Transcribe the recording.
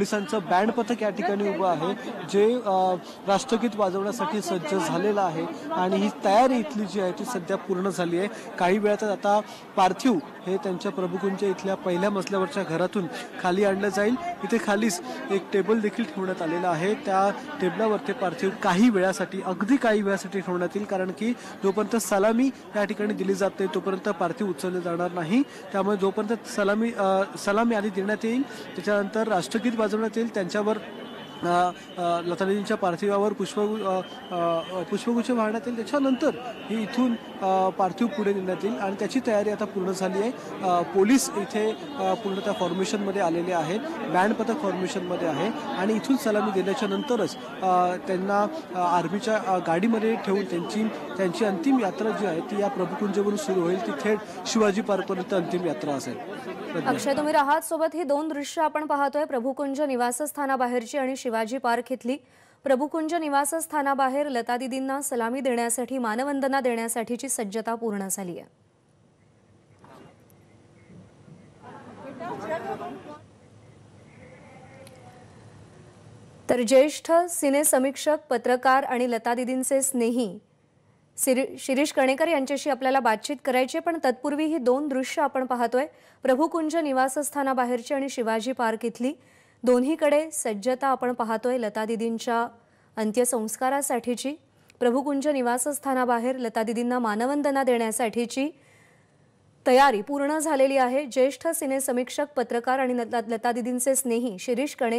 पोलिसांचं बँड पथक या ठिकाणी उभं आहे जे राष्ट्रगीत वाजवण्यासाठी सज्ज झालेलं आहे. आणि ही तयारी इथली जी आहे ती सध्या पूर्ण झाली आहे. काही वेळातच आता पार्थिव हे त्यांच्या प्रभुकुंज इथल्या पहिल्या मजल्यावरच्या घरातून खाली आणलं जाईल. इथे खालीच एक टेबल देखील ठेवण्यात आलेला आहे. त्या टेबलावर ते पार्थिव काही वेळासाठी अगदी काही वेळासाठी ठेवण्यात येईल. कारण की जोपर्यंत सलामी या ठिकाणी दिली जाते तोपर्यंत पार्थिव उचलले जाणार नाही. त्यामुळे जोपर्यंत सलामी सलामी आधी देण्यात येईल त्याच्यानंतर राष्ट्रगीत वाजवण्यात येईल त्यांच्यावर अ, लतादींच्या पार्थिवावर पुष्प पुष्पगुच्छ वाहण्यात येईल. त्याच्यानंतर ही इथून पार्थिव पुढे नेण्यात येईल आणि त्याची तयारी आता पूर्ण झाली आहे. पोलीस इथे पूर्ण त्या फॉर्मेशनमध्ये आलेले आहेत बँड पथक फॉर्मेशनमध्ये आहे आणि इथून सलामी दिल्याच्या नंतरच त्यांना आर्मीच्या गाडीमध्ये ठेवून त्यांची त्यांची अंतिम यात्रा जी आहे ती या प्रभुकुंजवरून सुरू होईल. ती थेट शिवाजी पार्कपर्यंत अंतिम यात्रा असेल. अक्षय तुम्ही राहत सोबत ही दोन दृश्य आपण पाहतोय. प्रभुकुंज निवासस्थानाबाहेरची आणि शिवाजी पार्क इथली. प्रभुकुंज निवासस्थानाबाहेर लता दिदींना सलामी देण्यासाठी मानवंदना देण्यासाठीची सज्जता पूर्ण झाली आहे. तर ज्येष्ठ सिने समीक्षक पत्रकार आणि लता दिदींचे स्नेही शिरीष कणेकर यांच्याशी आपल्याला बातचीत करायची पण तत्पूर्वी ही दोन दृश्य आपण पाहतोय. प्रभुकुंज निवासस्थानाबाहेरची आणि शिवाजी पार्क इथली. दोन्हीकडे सज्जता आपण पाहतोय लता दिदींच्या अंत्यसंस्कारासाठीची. प्रभुकुंज निवासस्थानाबाहेर लता दिदींना मानवंदना देण्यासाठीची तयारी पूर्ण झालेली आहे. ज्येष्ठ सिने समीक्षक पत्रकार आणि लता लता दिदींचे स्नेही शिरीष कणे